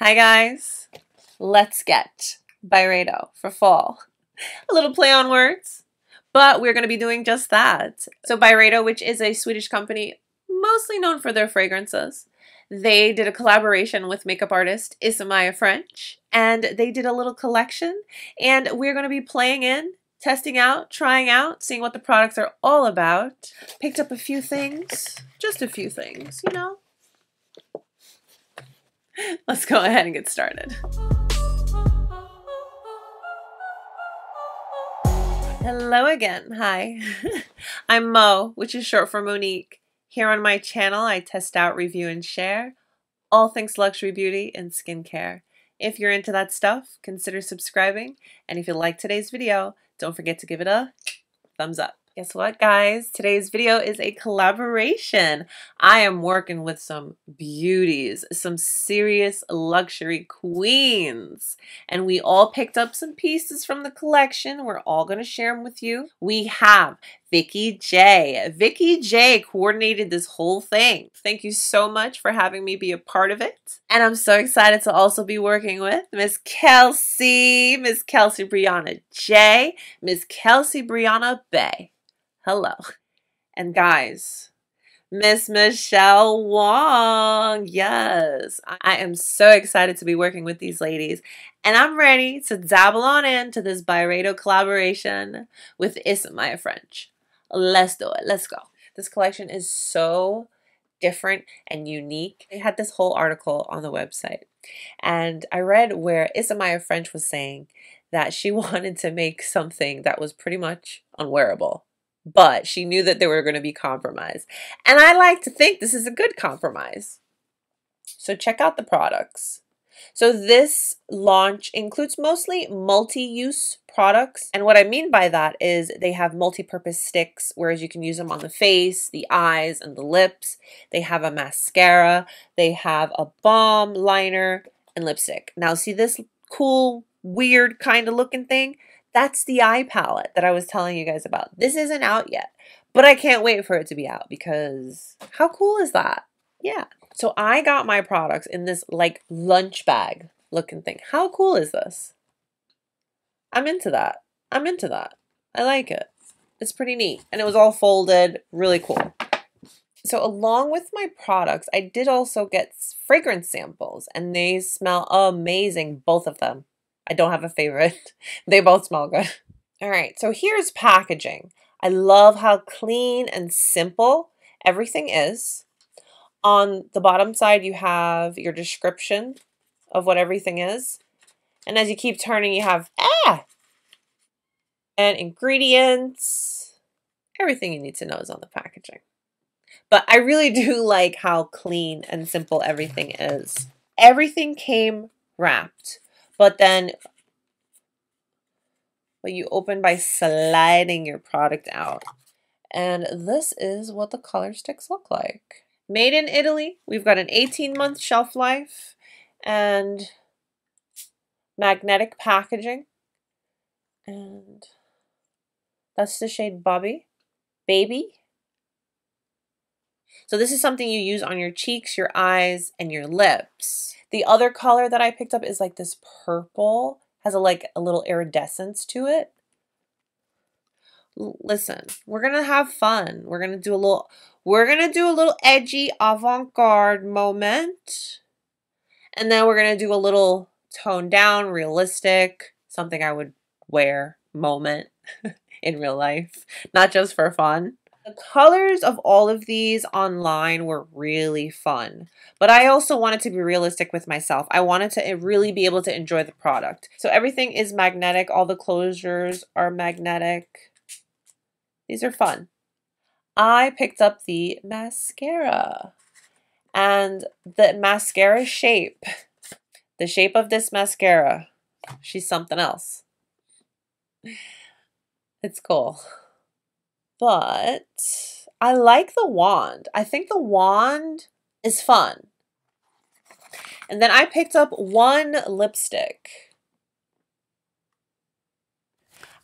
Hi guys, let's get Byredo for fall. A little play on words, but we're going to be doing just that. So Byredo, which is a Swedish company mostly known for their fragrances, they did a collaboration with makeup artist Isamaya Ffrench, and they did a little collection, and we're going to be playing in, testing out, trying out, seeing what the products are all about. Picked up a few things, just a few things, you know. Let's go ahead and get started. Hello again. Hi. I'm Mo, which is short for Monique. Here on my channel, I test out, review, and share all things luxury beauty and skincare. If you're into that stuff, consider subscribing. And if you like today's video, don't forget to give it a thumbs up. Guess what, guys? Today's video is a collaboration. I am working with some beauties, some serious luxury queens. And we all picked up some pieces from the collection. We're all going to share them with you. We have Vicky J. Vicky J coordinated this whole thing. Thank you so much for having me be a part of it. And I'm so excited to also be working with Miss Kelsee, Miss Kelsee Briana Jai, Miss Kelsee Briana Bay. Hello. And guys, Miss Michele Wang. Yes, I am so excited to be working with these ladies. And I'm ready to dabble on into this Byredo collaboration with Isamaya Ffrench. Let's do it. Let's go. This collection is so different and unique. They had this whole article on the website. And I read where Isamaya Ffrench was saying that she wanted to make something that was pretty much unwearable but she knew that there were going to be compromise. And I like to think this is a good compromise. So check out the products. So this launch includes mostly multi-use products. And what I mean by that is they have multi-purpose sticks, whereas you can use them on the face, the eyes, and the lips. They have a mascara. They have a balm, liner, and lipstick. Now see this cool, weird kind of looking thing? That's the eye palette that I was telling you guys about. This isn't out yet, but I can't wait for it to be out because how cool is that? Yeah. So I got my products in this like lunch bag looking thing. How cool is this? I'm into that. I'm into that. I like it. It's pretty neat. And it was all folded. Really cool. So along with my products, I did also get fragrance samples and they smell amazing, both of them. I don't have a favorite. they both smell good. All right, so here's packaging. I love how clean and simple everything is. On the bottom side, you have your description of what everything is. And as you keep turning, you have, ah, and ingredients. Everything you need to know is on the packaging. But I really do like how clean and simple everything is. Everything came wrapped. But then but you open by sliding your product out. And this is what the color sticks look like. Made in Italy. We've got an 18 month shelf life and magnetic packaging. And that's the shade Babi. Babi. So this is something you use on your cheeks, your eyes, and your lips. The other color that I picked up is like this purple. Has a like a little iridescence to it. L listen, we're gonna have fun. We're gonna do a little we're gonna do a little edgy avant-garde moment. And then we're gonna do a little toned down, realistic, something I would wear moment in real life, not just for fun. The colors of all of these online were really fun, but I also wanted to be realistic with myself. I wanted to eh, really be able to enjoy the product. So everything is magnetic. All the closures are magnetic. These are fun. I picked up the mascara and the mascara shape, the shape of this mascara, she's something else. It's cool. But I like the wand. I think the wand is fun. And then I picked up one lipstick.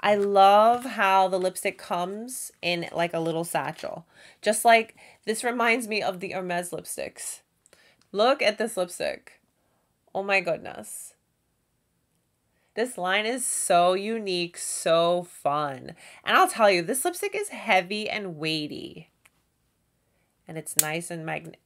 I love how the lipstick comes in like a little satchel. Just like this reminds me of the Hermes lipsticks. Look at this lipstick. Oh my goodness. This line is so unique, so fun. And I'll tell you, this lipstick is heavy and weighty. And it's nice and mag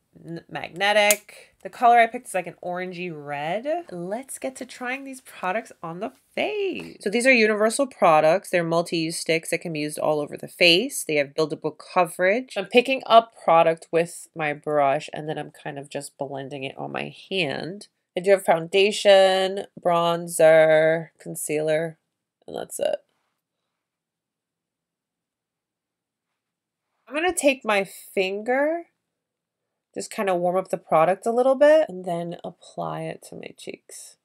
magnetic. The color I picked is like an orangey red. Let's get to trying these products on the face. So these are universal products. They're multi-use sticks that can be used all over the face. They have buildable coverage. I'm picking up product with my brush and then I'm kind of just blending it on my hand. I do have foundation, bronzer, concealer, and that's it. I'm going to take my finger, just kind of warm up the product a little bit, and then apply it to my cheeks.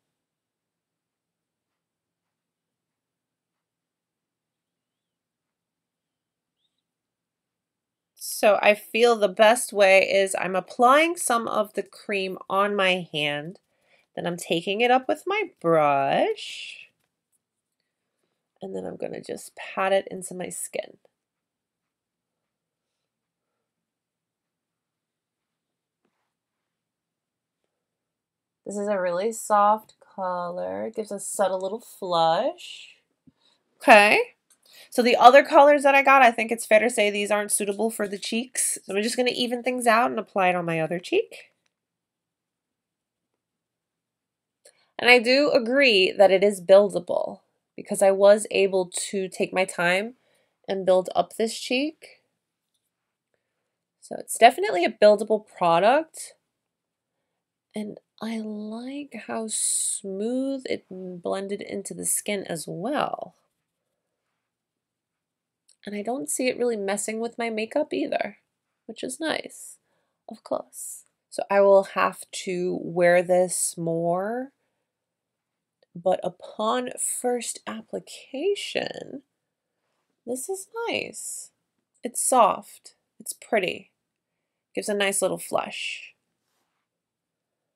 So I feel the best way is I'm applying some of the cream on my hand then I'm taking it up with my brush. And then I'm going to just pat it into my skin. This is a really soft color. It gives a subtle little flush. Okay. So the other colors that I got, I think it's fair to say these aren't suitable for the cheeks. So I'm just going to even things out and apply it on my other cheek. And I do agree that it is buildable because I was able to take my time and build up this cheek. So it's definitely a buildable product. And I like how smooth it blended into the skin as well. And I don't see it really messing with my makeup either, which is nice, of course. So I will have to wear this more but upon first application, this is nice. It's soft. It's pretty. Gives a nice little flush.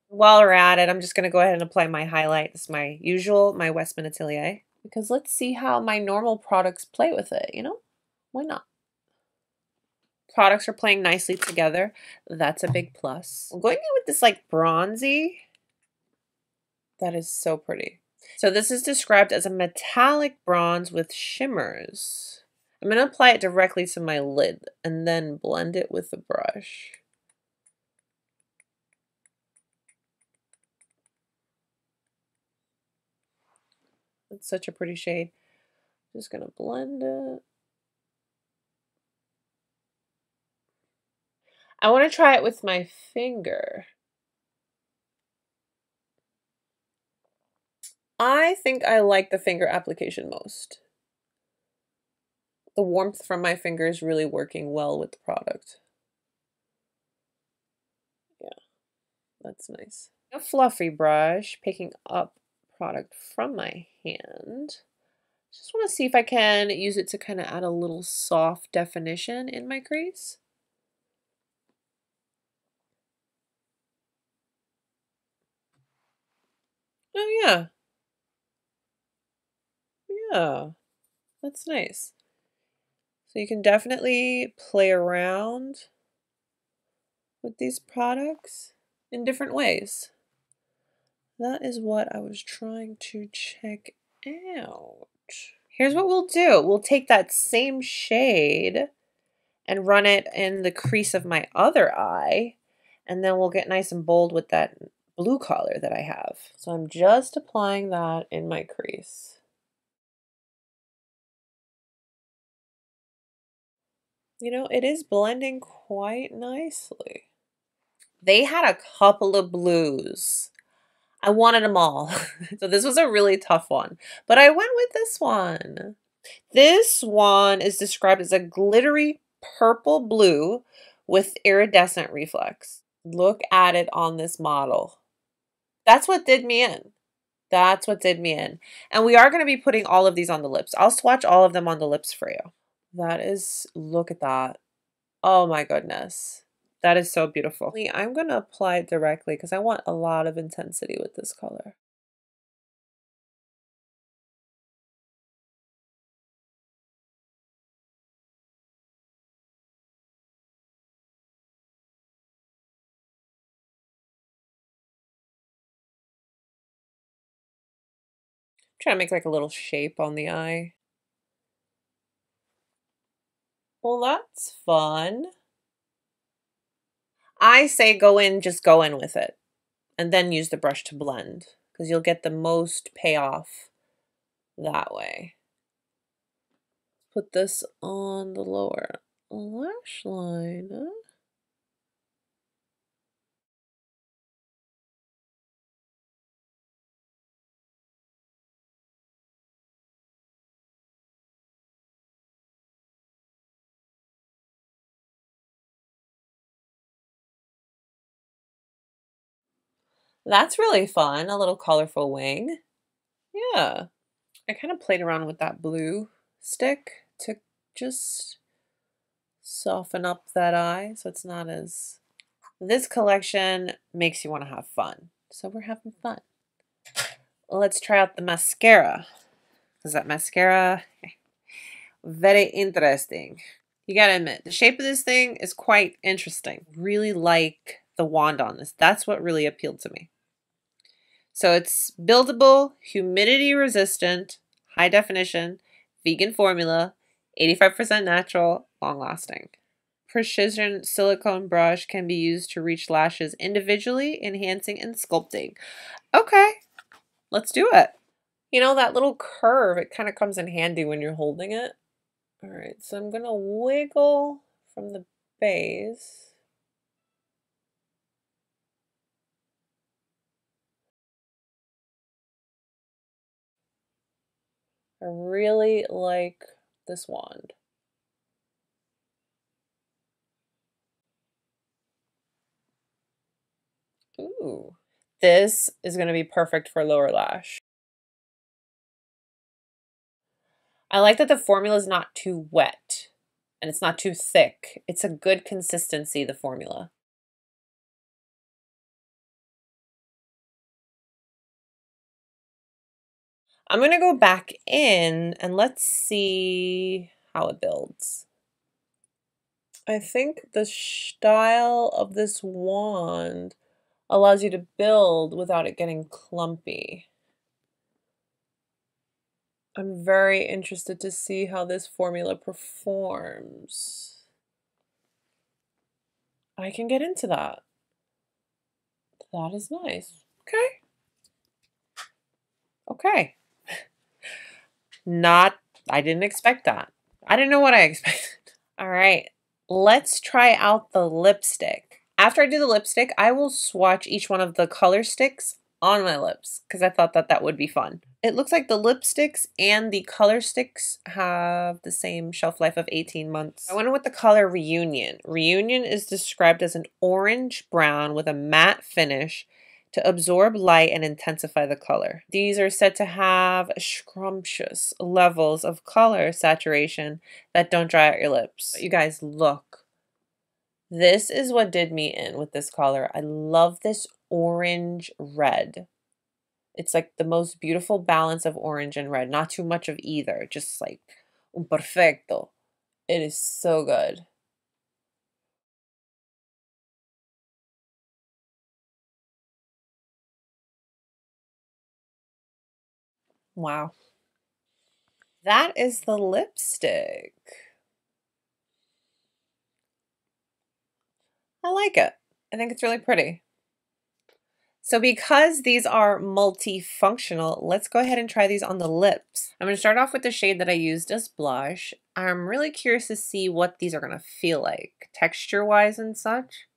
While we're at it, I'm just going to go ahead and apply my highlight. This is my usual, my Westman Atelier. Because let's see how my normal products play with it, you know? Why not? Products are playing nicely together. That's a big plus. I'm going in with this like bronzy. That is so pretty. So this is described as a metallic bronze with shimmers. I'm going to apply it directly to my lid and then blend it with the brush. It's such a pretty shade. Just going to blend it. I want to try it with my finger. I think I like the finger application most. The warmth from my finger is really working well with the product. Yeah, that's nice. A fluffy brush, picking up product from my hand. Just want to see if I can use it to kind of add a little soft definition in my crease. Oh yeah, yeah, that's nice. So you can definitely play around with these products in different ways. That is what I was trying to check out. Here's what we'll do. We'll take that same shade and run it in the crease of my other eye. And then we'll get nice and bold with that blue color that I have. So I'm just applying that in my crease. You know, it is blending quite nicely. They had a couple of blues. I wanted them all. so this was a really tough one. But I went with this one. This one is described as a glittery purple blue with iridescent reflex. Look at it on this model. That's what did me in. That's what did me in. And we are going to be putting all of these on the lips. I'll swatch all of them on the lips for you. That is, look at that. Oh my goodness. That is so beautiful. I'm going to apply it directly because I want a lot of intensity with this color. trying to make like a little shape on the eye. Well, that's fun. I say go in, just go in with it. And then use the brush to blend because you'll get the most payoff that way. Put this on the lower lash line. That's really fun. A little colorful wing. Yeah. I kind of played around with that blue stick to just soften up that eye so it's not as... This collection makes you want to have fun. So we're having fun. Let's try out the mascara. Is that mascara? Very interesting. You gotta admit, the shape of this thing is quite interesting. Really like the wand on this. That's what really appealed to me. So it's buildable, humidity resistant, high definition, vegan formula, 85% natural, long lasting. Precision silicone brush can be used to reach lashes individually, enhancing and sculpting. Okay, let's do it. You know, that little curve, it kind of comes in handy when you're holding it. All right, so I'm going to wiggle from the base. I really like this wand. Ooh, this is going to be perfect for lower lash. I like that the formula is not too wet and it's not too thick. It's a good consistency, the formula. I'm going to go back in and let's see how it builds. I think the style of this wand allows you to build without it getting clumpy. I'm very interested to see how this formula performs. I can get into that. That is nice. Okay. Okay. Not, I didn't expect that. I didn't know what I expected. All right, let's try out the lipstick. After I do the lipstick, I will swatch each one of the color sticks on my lips because I thought that that would be fun. It looks like the lipsticks and the color sticks have the same shelf life of 18 months. I went with the color Reunion. Reunion is described as an orange brown with a matte finish to absorb light and intensify the color. These are said to have scrumptious levels of color saturation that don't dry out your lips. You guys, look. This is what did me in with this color. I love this orange red. It's like the most beautiful balance of orange and red. Not too much of either. Just like un perfecto. It is so good. Wow. That is the lipstick. I like it. I think it's really pretty. So because these are multifunctional, let's go ahead and try these on the lips. I'm going to start off with the shade that I used as blush. I'm really curious to see what these are going to feel like, texture-wise and such.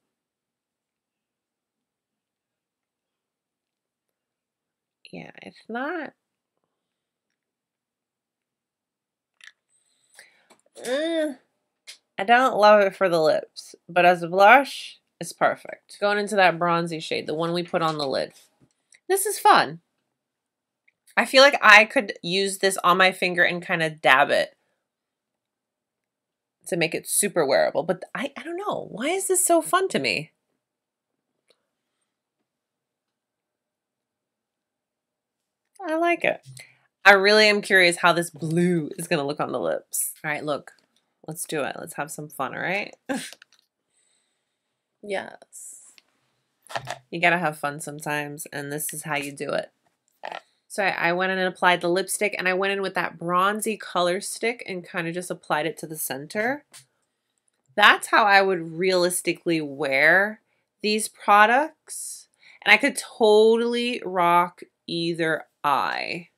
Yeah, it's not... Mm. I don't love it for the lips, but as a blush, it's perfect. Going into that bronzy shade, the one we put on the lid. This is fun. I feel like I could use this on my finger and kind of dab it to make it super wearable. But I, I don't know. Why is this so fun to me? I like it. I really am curious how this blue is going to look on the lips. All right, look. Let's do it. Let's have some fun, all right? yes. You gotta have fun sometimes, and this is how you do it. So I, I went in and applied the lipstick and I went in with that bronzy color stick and kind of just applied it to the center. That's how I would realistically wear these products. And I could totally rock either eye.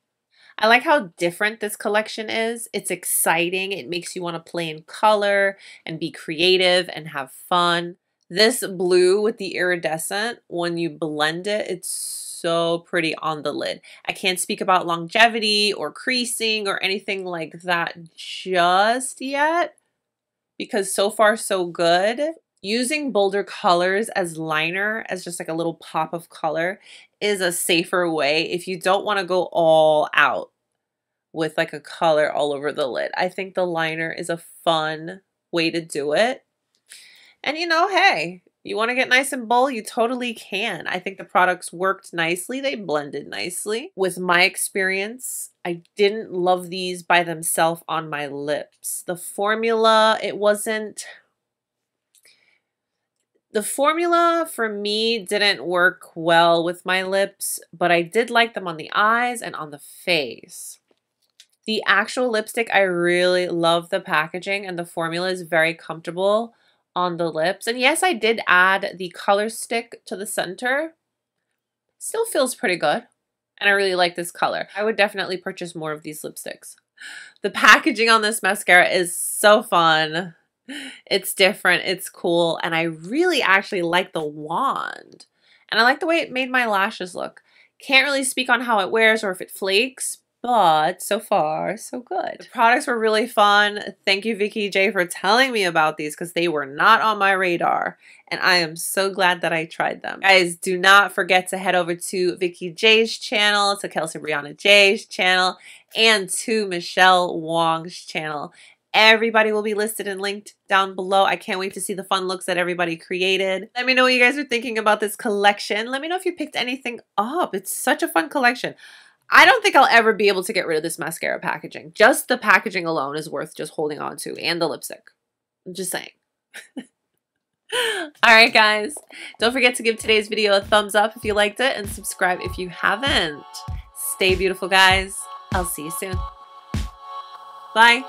I like how different this collection is. It's exciting. It makes you want to play in color and be creative and have fun. This blue with the iridescent, when you blend it, it's so pretty on the lid. I can't speak about longevity or creasing or anything like that just yet because so far so good. Using bolder colors as liner, as just like a little pop of color, is a safer way if you don't want to go all out with like a color all over the lid. I think the liner is a fun way to do it. And you know, hey, you want to get nice and bold, you totally can. I think the products worked nicely. They blended nicely. With my experience, I didn't love these by themselves on my lips. The formula, it wasn't... The formula for me didn't work well with my lips, but I did like them on the eyes and on the face. The actual lipstick, I really love the packaging and the formula is very comfortable on the lips. And yes, I did add the color stick to the center. Still feels pretty good. And I really like this color. I would definitely purchase more of these lipsticks. The packaging on this mascara is so fun. It's different, it's cool, and I really actually like the wand. And I like the way it made my lashes look. Can't really speak on how it wears or if it flakes, but so far, so good. The products were really fun. Thank you, Vicky J, for telling me about these because they were not on my radar. And I am so glad that I tried them. Guys, do not forget to head over to Vicky J's channel, to Kelsee Briana Jai's channel, and to Michele Wang's channel. Everybody will be listed and linked down below. I can't wait to see the fun looks that everybody created. Let me know what you guys are thinking about this collection. Let me know if you picked anything up. It's such a fun collection. I don't think I'll ever be able to get rid of this mascara packaging. Just the packaging alone is worth just holding on to and the lipstick. I'm just saying. Alright guys, don't forget to give today's video a thumbs up if you liked it and subscribe if you haven't. Stay beautiful guys. I'll see you soon. Bye.